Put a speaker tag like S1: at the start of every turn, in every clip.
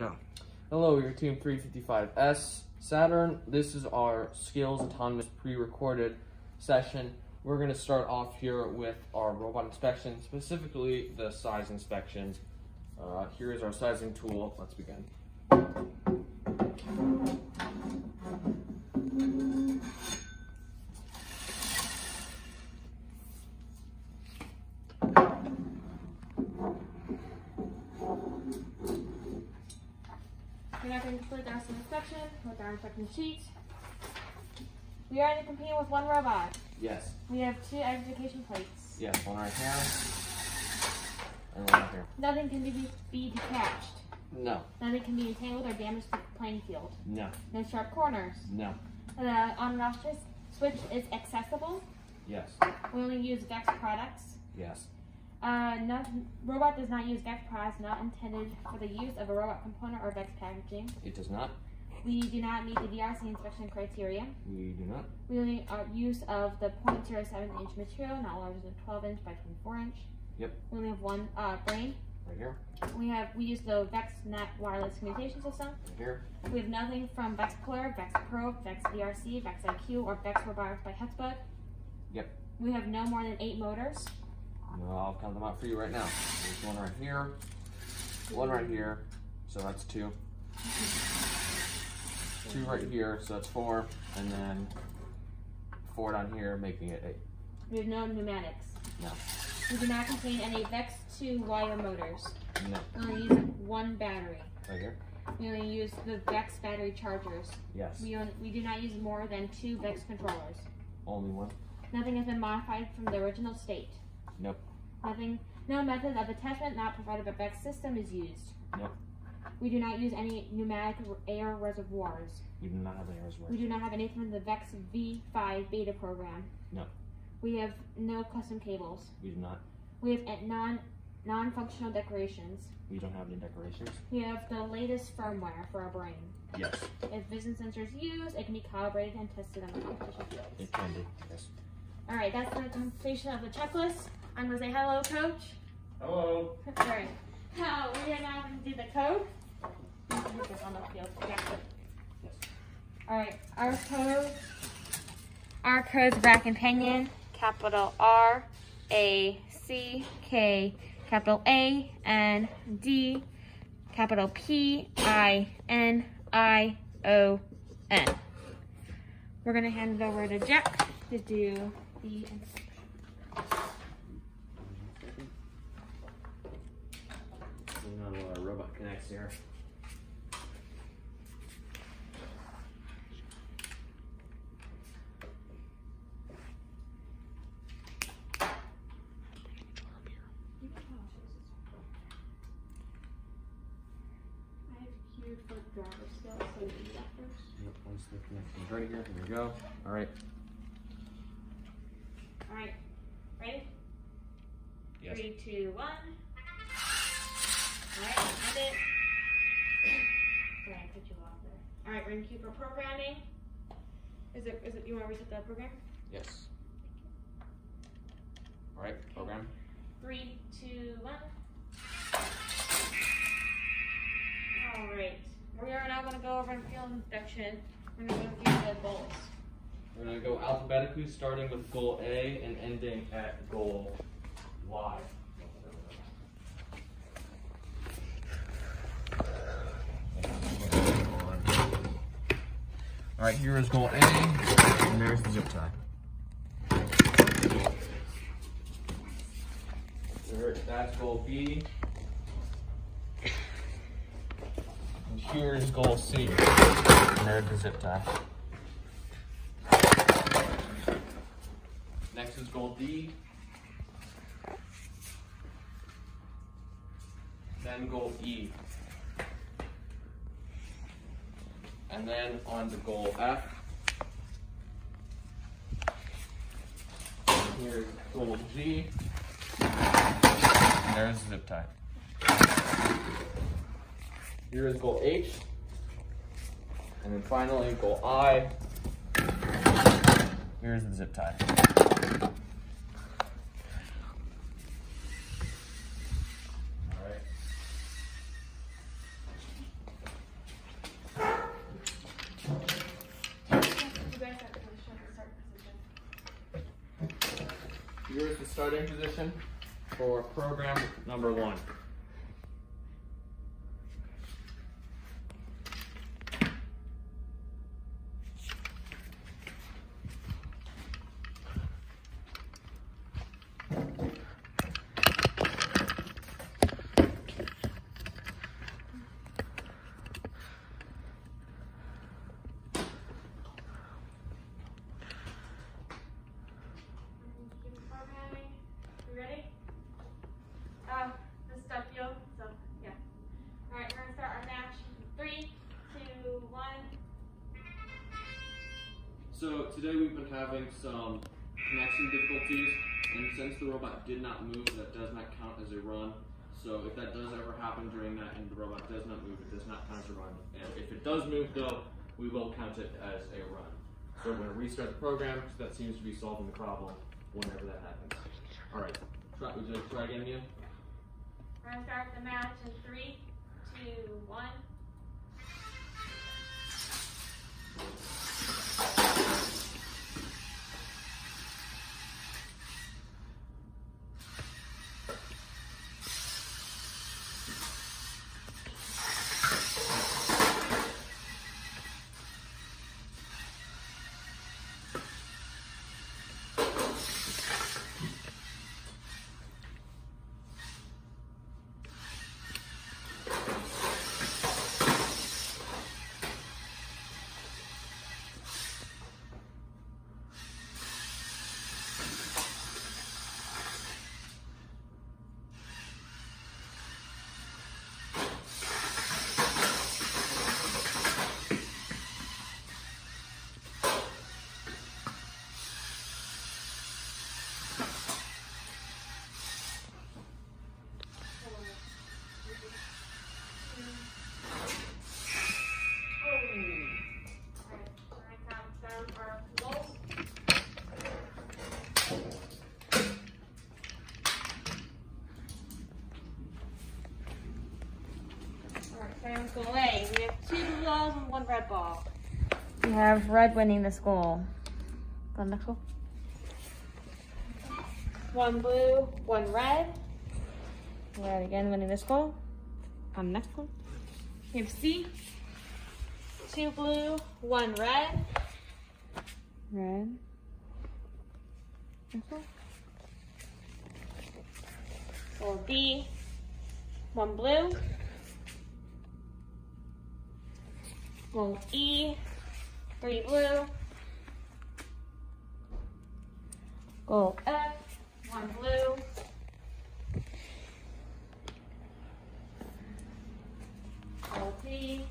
S1: Go.
S2: Hello, we're Team 355S Saturn. This is our Skills Autonomous pre-recorded session. We're going to start off here with our robot inspection, specifically the size inspections. Uh, here is our sizing tool. Let's begin.
S3: We're now going to complete our inspection inspection sheet. We are only competing with one robot.
S2: Yes,
S3: We have two identification plates.
S2: yes, one right here, and one right here.
S3: Nothing can be, be detached.
S2: No,
S3: Nothing can be entangled or damaged to the playing field.
S2: no,
S3: No sharp corners.
S2: no,
S3: The on and off switch- is accessible.
S2: yes,
S3: We only use VEX products.
S2: yes,
S3: Uh, no, robot does not use VEX products not intended for the use of a robot component or VEX packaging.
S2: it does not.
S3: We do not meet the DRC inspection criteria.
S2: We do not.
S3: We only uh, use of the 0.07 inch material, not larger than 12 inch by 24 inch.
S2: Yep.
S3: We only have one uh, brain.
S2: Right here,
S3: We have we use the VexNet wireless communication system.
S2: right here,
S3: We have nothing from VexPolar, VexPro, VexDRC, VexIQ, or Vex Robotics by HEXBUG.
S2: Yep.
S3: We have no more than eight motors.
S2: Well, I'll count them out for you right now. There's one right here, one right here, so that's two. Two right here, so that's four, and then four down here, making it eight.
S3: We have no pneumatics.
S2: No.
S3: We do not contain any Vex 2 wire motors.
S2: No,
S3: We only use one battery.
S2: right here.
S3: We only use the Vex battery chargers.
S2: Yes,
S3: We, only, we do not use more than two VEX controllers.
S2: only one.
S3: Nothing has been modified from the original state.
S2: Nope.
S3: Nothing, no method of attachment not provided by VEX system is used.
S2: Nope.
S3: We do not use any pneumatic air reservoirs.
S2: We do not have any reservoirs.
S3: We do not have anything from the VEX V5 beta program.
S2: No.
S3: We have no custom cables.
S2: We do not.
S3: We have eh, non non-functional decorations.
S2: We don't have any decorations.
S3: We have the latest firmware for our brain.
S2: Yes,
S3: If vision sensors used, it can be calibrated and tested on the competition fields.
S2: it can be. Yes.
S3: All right, that's the completion of the checklist. I'm gonna say hello, coach.
S2: Hello.
S3: All right. Now we are now gonna do the code. All right, our code. Our code's Rack and Pinion, capital R, A, C, K, capital A, N, D, capital P, I, N, I, O, N. We're gonna hand it over to Jack to do the
S2: We know what our robot connects here.
S3: I have queued for driver still, so we do that first.
S2: Yep, once the ready here, here we go. All right.
S3: All right, ready?
S2: Yes.
S3: Three, two, one. All right, end it. Sorry, I put you off there. All right, we're gonna keep programming. Is it? Is it? You want to reset the program?
S2: Yes. All right, program.
S3: Three, two, one. All right. We are now gonna go over and field inspection. We're gonna go through the goals.
S2: We're gonna go alphabetically, starting with goal A and ending at goal Y. All right, here is goal A, and there's the zip tie. That's goal B. And here is goal C, and there's the zip tie. Next is goal D. Then goal E. And then on to goal F. Here's goal G. And there's the zip tie. Here is goal H. And then finally, goal I. Here's the zip tie. All right. Here's the starting position for program number one.
S3: So
S2: today we've been having some connection difficulties, and since the robot did not move, that does not count as a run. So if that does ever happen during that and the robot does not move, it does not count as a run. And if it does move though, we will count it as a run. So we're gonna restart the program, because that seems to be solving the problem whenever that happens. Alright, try, would you like to try again, Mia?
S3: We're gonna start the match in three, two, one. Alright, we're gonna count down our goals. Alright, starting with goal A. We have two blue balls and one red ball. We have red winning this goal. Go next goal. One blue, one red. Red again winning this goal. On um, next one. We have C. Two blue, one red. Red. Next one. Goal B. One blue. Goal E. Three blue. Goal F. One blue. Goal P.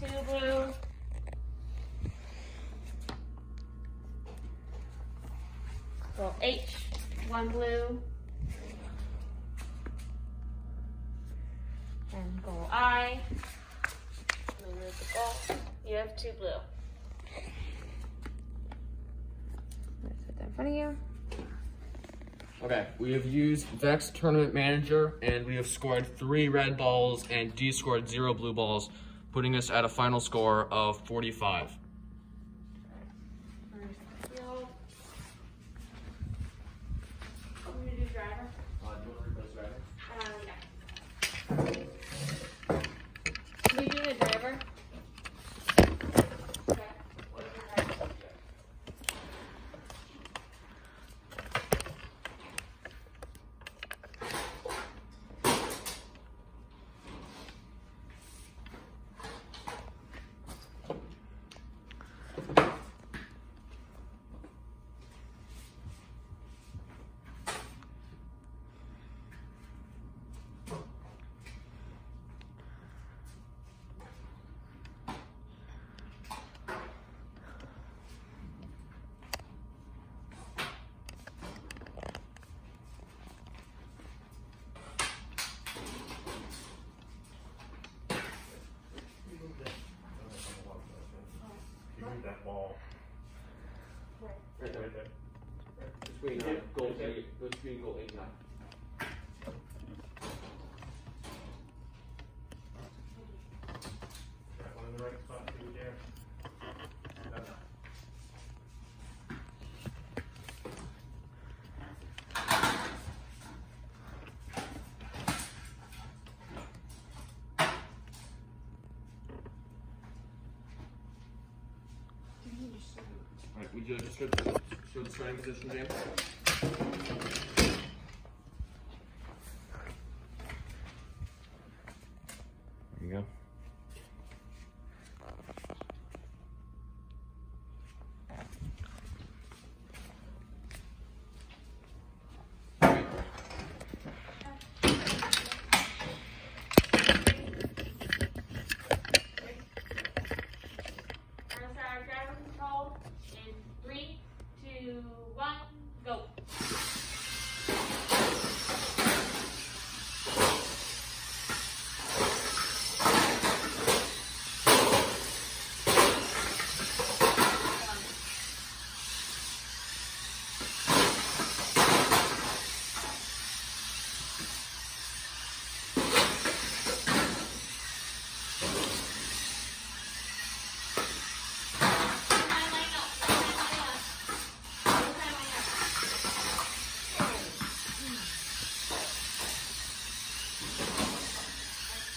S3: Two blue. Goal H. One blue. And goal I. Let me move the ball. You have two blue. Let's put that in front of you.
S2: Okay, we have used Vex Tournament Manager and we have scored three red balls and D scored zero blue balls, putting us at a final score of 45.
S3: Where's the field? I'm gonna do driver. Um, yeah. Can you do the driver? Okay. What is the driver?
S1: You move that ball
S2: Right there.
S1: right there.
S2: Between uh, goal between goal eight and nine.
S1: That one in the right spot, see there. That's-
S2: Would you like to show, show the starting position, James? There you go.
S3: We're gonna start our driver control in three, two, one, go.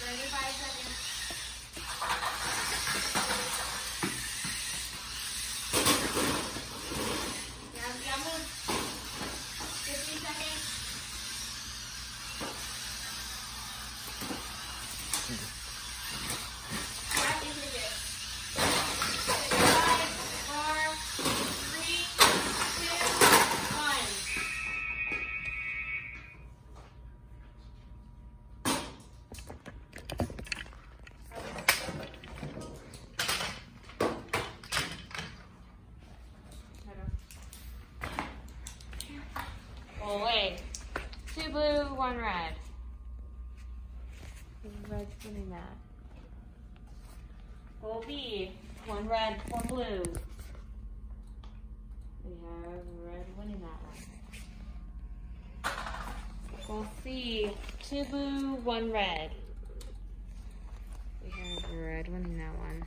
S3: Thirty-five seconds. Yeah, yeah, move. Fifteen seconds. Back into it. Five, four, three, two, one. Away. Two blue, one red. Red's winning that. Goal B. One red, one blue. We have red winning that one. Goal C. Two blue, one red. We have red winning that one.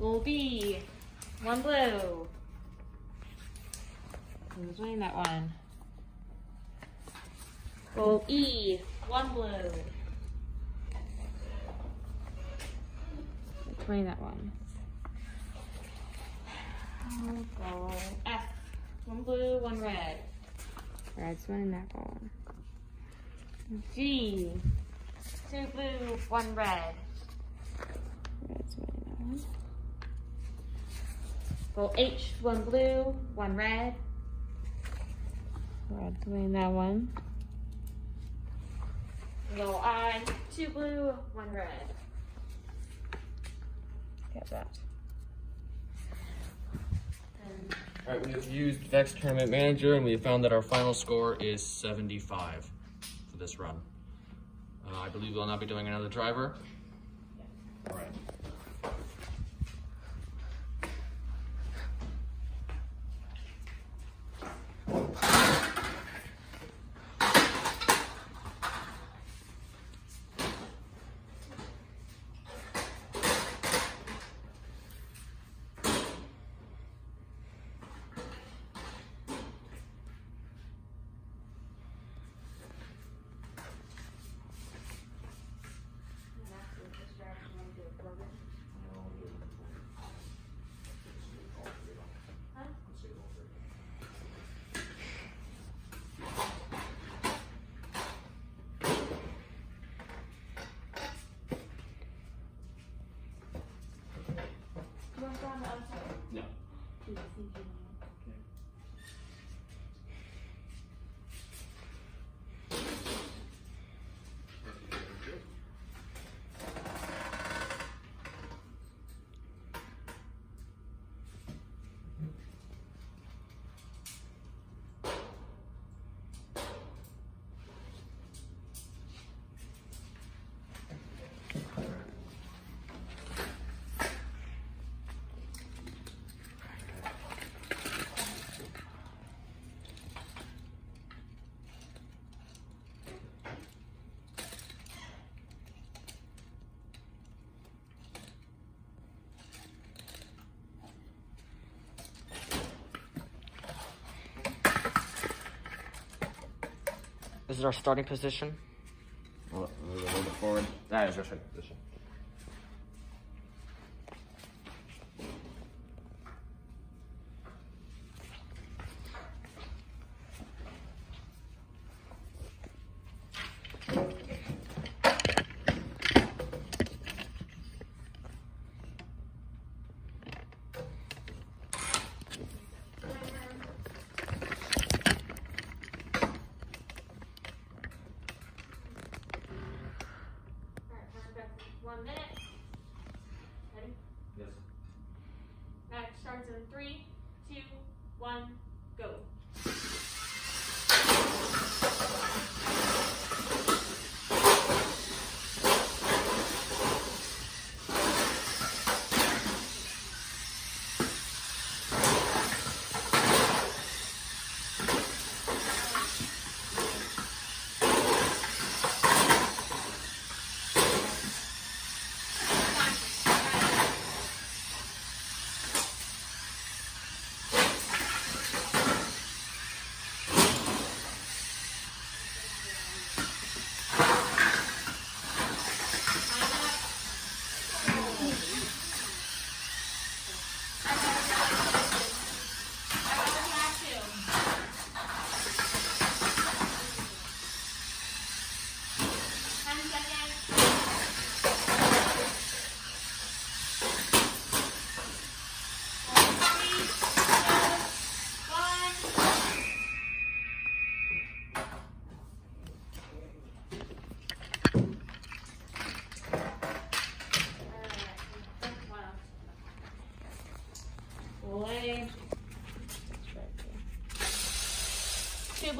S3: Goal B. One blue. Who's winning that one? Goal E. One blue. Winning that one? Oh, Goal F. One blue, one red. Red's winning that one. G. Two blue, one red. Red's winning that one. Goal H. One blue, one red. Red's winning that one. Goal I. Two blue, one red. Get that.
S2: All right, we have used Vex Tournament Manager, and we have found that our final score is 75 for this run. Uh, I believe we'll not be doing another driver. All right.
S3: Please, thank you.
S2: This is our starting position.
S4: A little a forward. That is your starting position.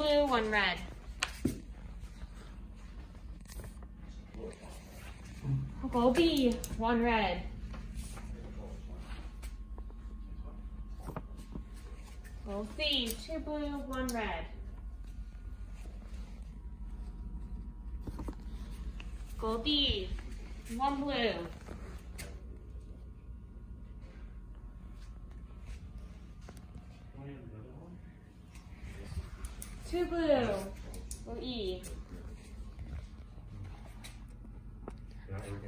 S3: Blue, one red. Capital B, one red. Capital C, two blue, one red. Capital D, one blue. Two blue. Or E.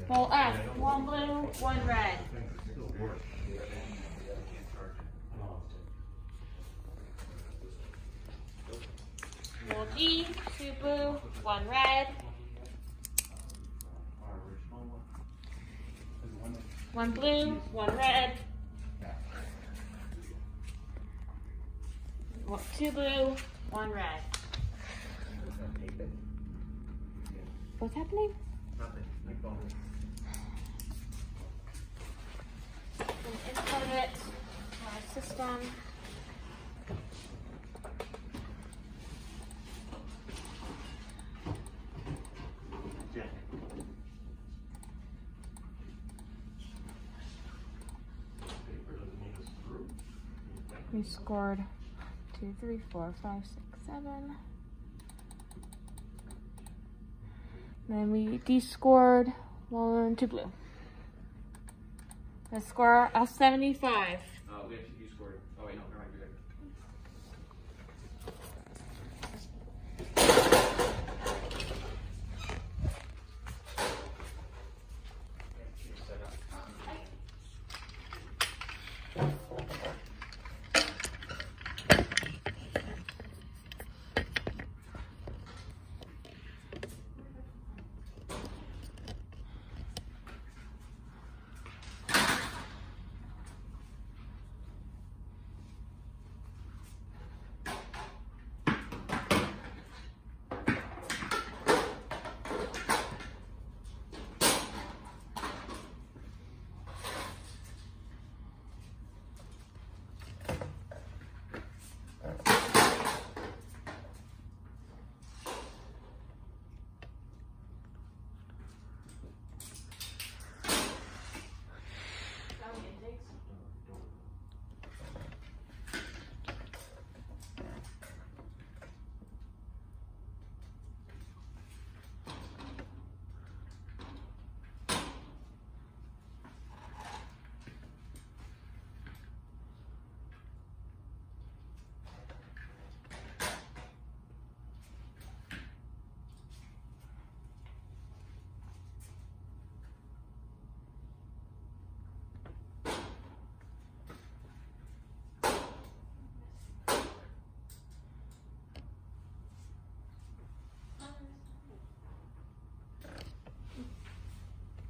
S3: Well, F. One blue, one red. Well, G. Two blue, one red. One blue, one red. Two blue, one red. What's happening? Input it to our system. We scored two, three, four, five, six, seven. Then we de-scored one, two blue. The score of 75.
S2: Uh, we have to use scored. Oh, wait, no,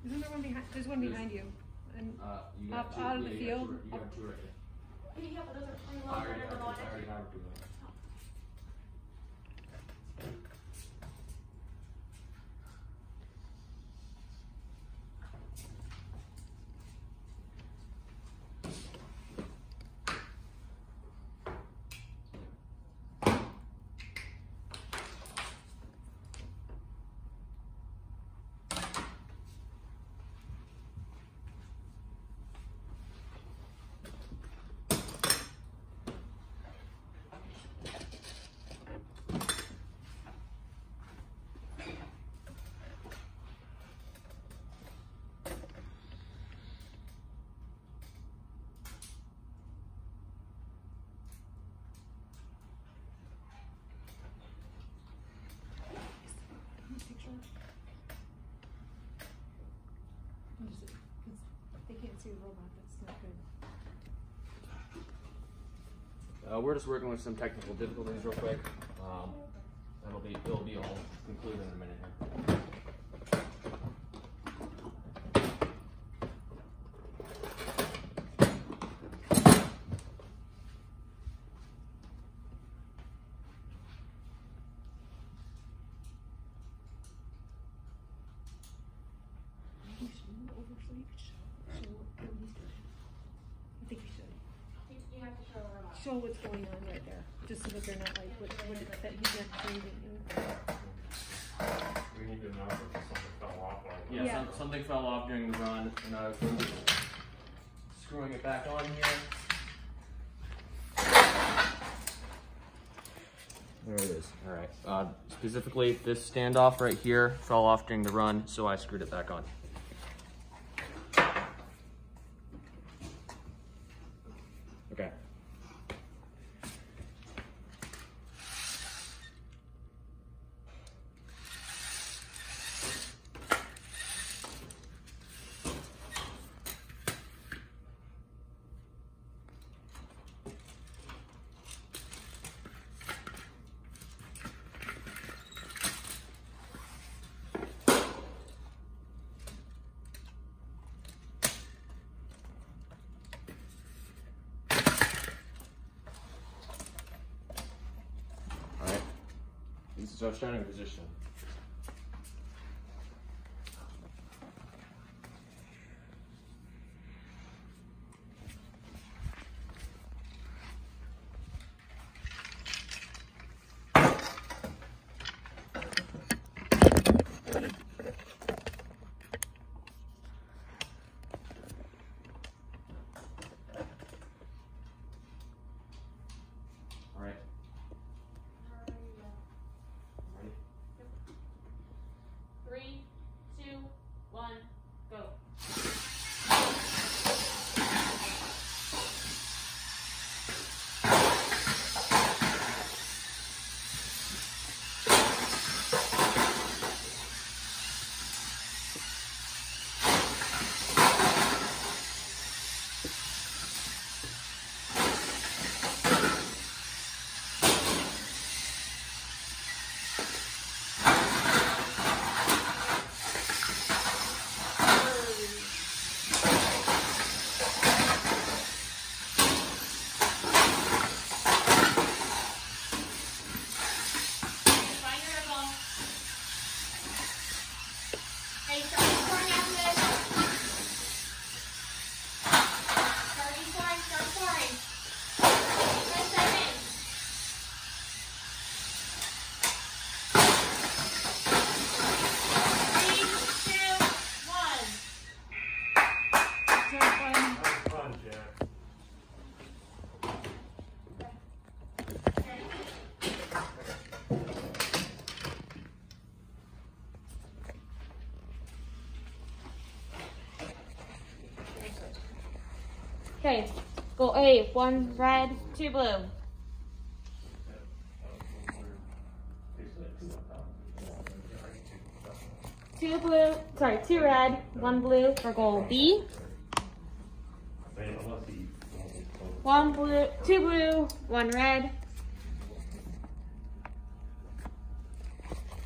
S5: Isn't there one behind, there's one behind you? And
S2: Uh, you
S5: Up
S2: two,
S5: out of
S2: yeah,
S5: the
S2: you got two
S5: field?
S2: right- You got two right there.
S3: Yeah, but those are three
S2: I already have, two- I already have two.
S5: picture. What is it?
S2: Uh, we're just working with some technical difficulties real quick. Um, that'll be, it'll be all concluded in a minute
S5: You should oversleep, show, show what he's doing. I think you should. show what's going on right there, just so that they're not like, what, what, it- that he's not changing.
S1: We need to know if something fell off. while we're-
S2: Yeah,
S5: Yeah.
S2: Some, something fell off during the run, and I was screwing it back on here. There it is. All right. Uh, specifically, this standoff right here fell off during the run, so I screwed it back on. Starting position. All right. Ready?
S3: Three, two, one, go. Find your rhythm. Hey, start scoring after this. Start scoring, start scoring. Ten seconds. Three, two, one.
S5: So, um,
S1: That was fun, Jack.
S3: Okay, go A, one red, two blue. Two blue, sorry, two red, one blue for goal B. One blue, two blue, one red.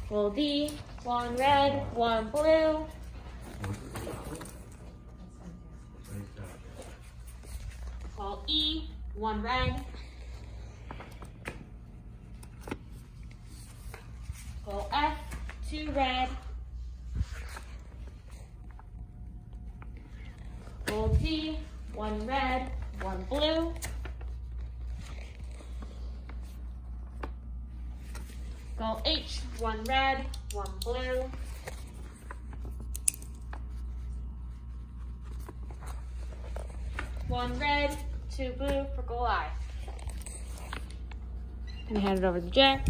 S3: Goal D, one red, one blue. Goal E, one red. Goal F, two red. Goal G, one red, one blue. Goal H, one red, one blue. One red, two blue for goal I. Let me hand it over to Jack.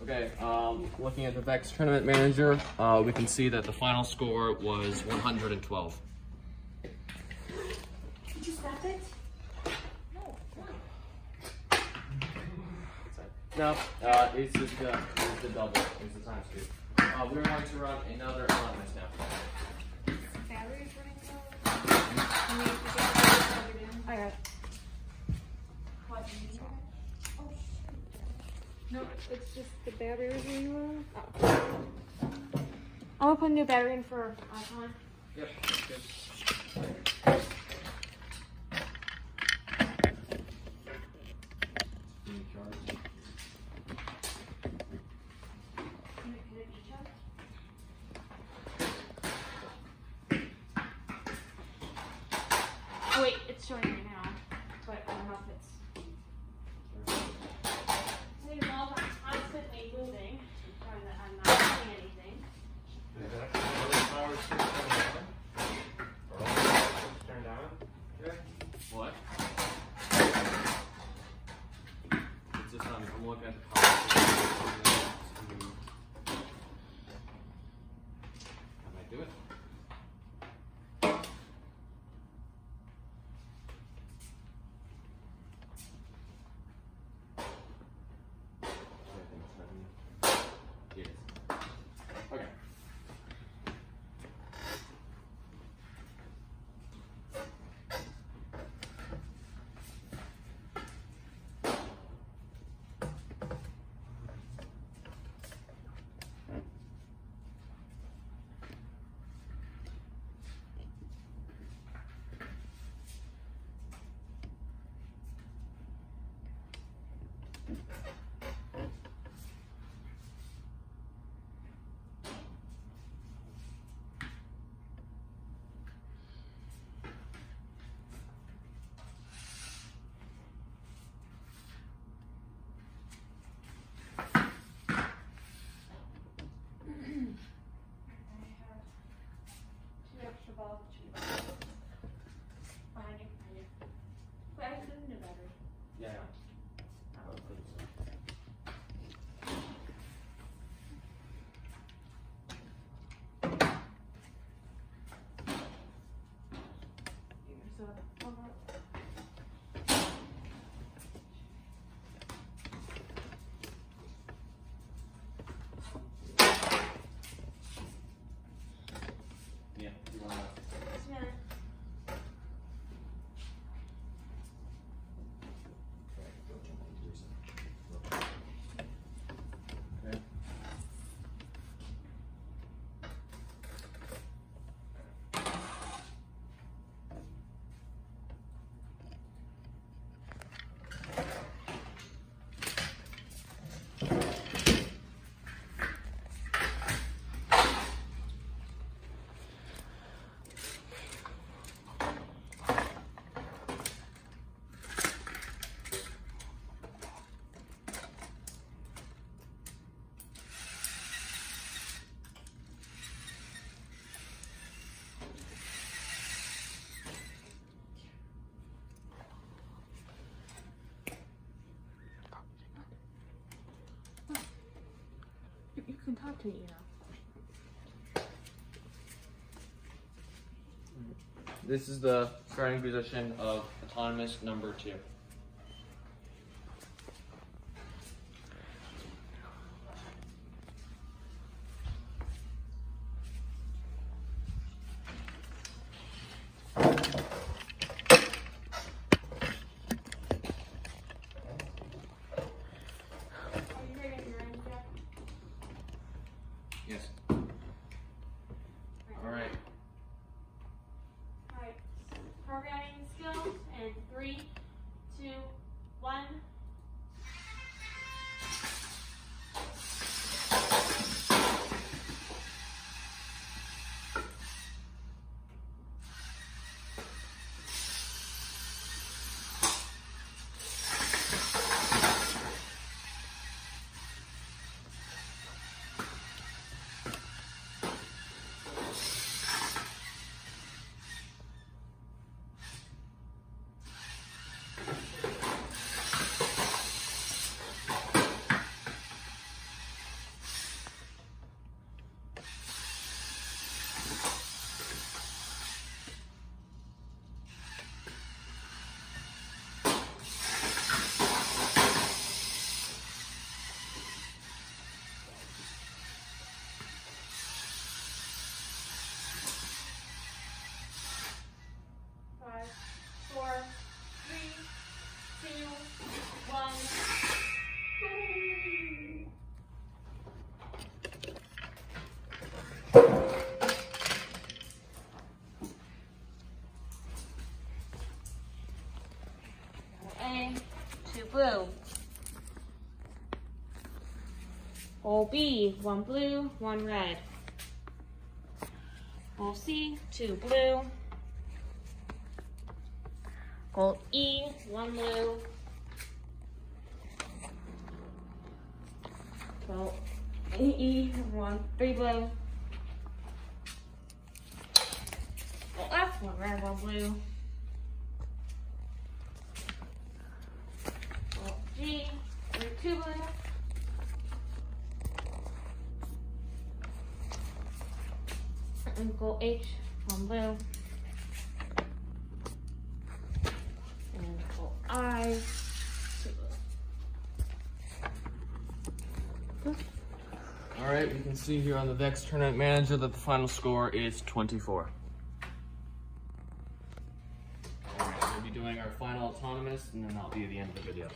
S2: Okay, um, looking at the Vex tournament manager, uh, we can see that the final score was 112.
S5: did you stop it?
S2: No, No. uh, it's just the, it's the double, it's the time scoop. Uh, we're going to run another autonomous now.
S5: Battery's running low. You need to get the battery plugged in.
S3: I got it.
S5: What, you need it? Oh, shoot. No, it's just the battery was running low. Oh.
S3: I'm gonna put a new battery in for icon.
S2: Yep,
S5: 봐. Can talk to me now.
S2: This is the starting position of autonomous number two.
S3: One blue, one red. Hole C, two blue. Goal E, one blue. Goal E, one, three blue. Goal F, one red, one blue. Goal G, three, two blue. And goal H, one blue. And goal I.
S2: All right. We can see here on the Vex Tournament Manager that the final score is 24. All right. We'll be doing our final autonomous, and then that'll be the end of the video.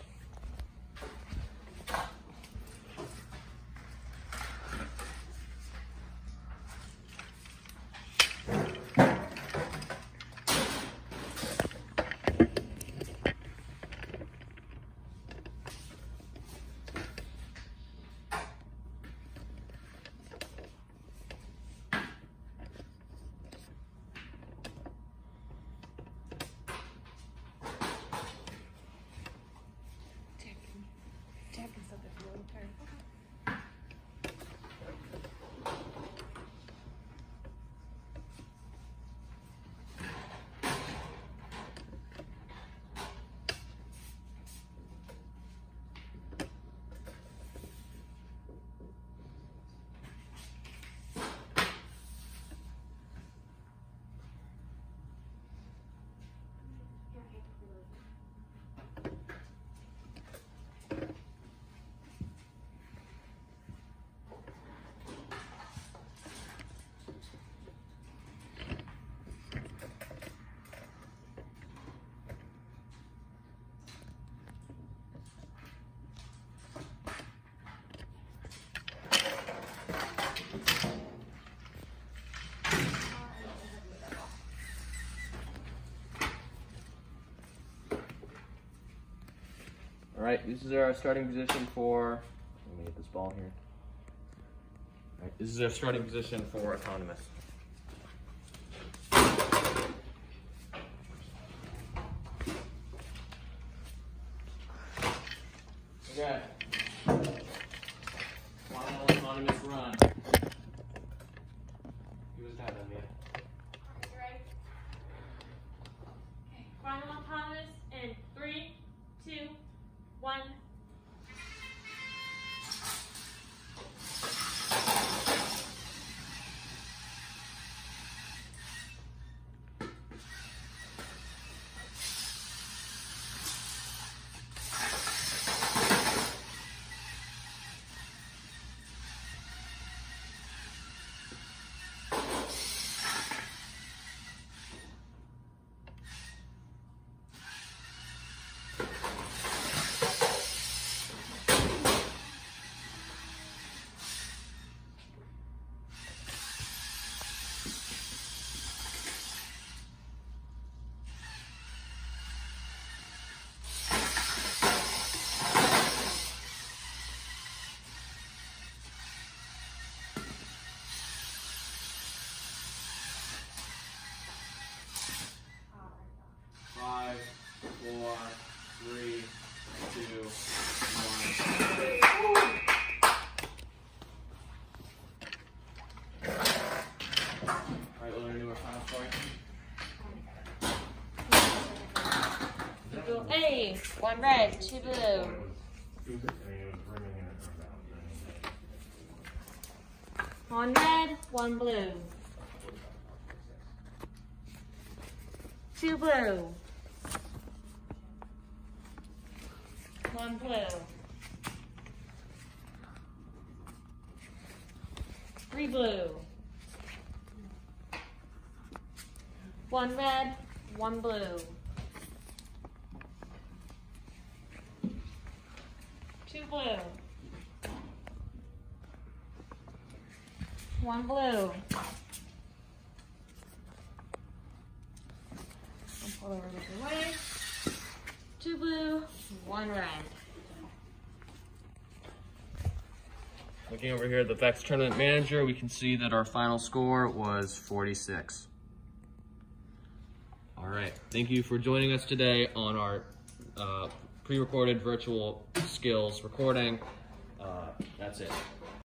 S2: Right, this is our starting position for. Let me get this ball here. This is our starting position for autonomous. Okay. Final autonomous run. Give us that, Amia.
S3: Final autonomous in three, two, one.
S2: One
S3: red, two blue. One red, one blue. Two blue. One blue. Three blue. One red, one blue. Blue. One blue. Pull over this way. Two blue, one red.
S2: Looking over here at the Vex Tournament Manager, we can see that our final score was 46. All right, thank you for joining us today on our uh, pre-recorded virtual skills recording. Uh, that's it.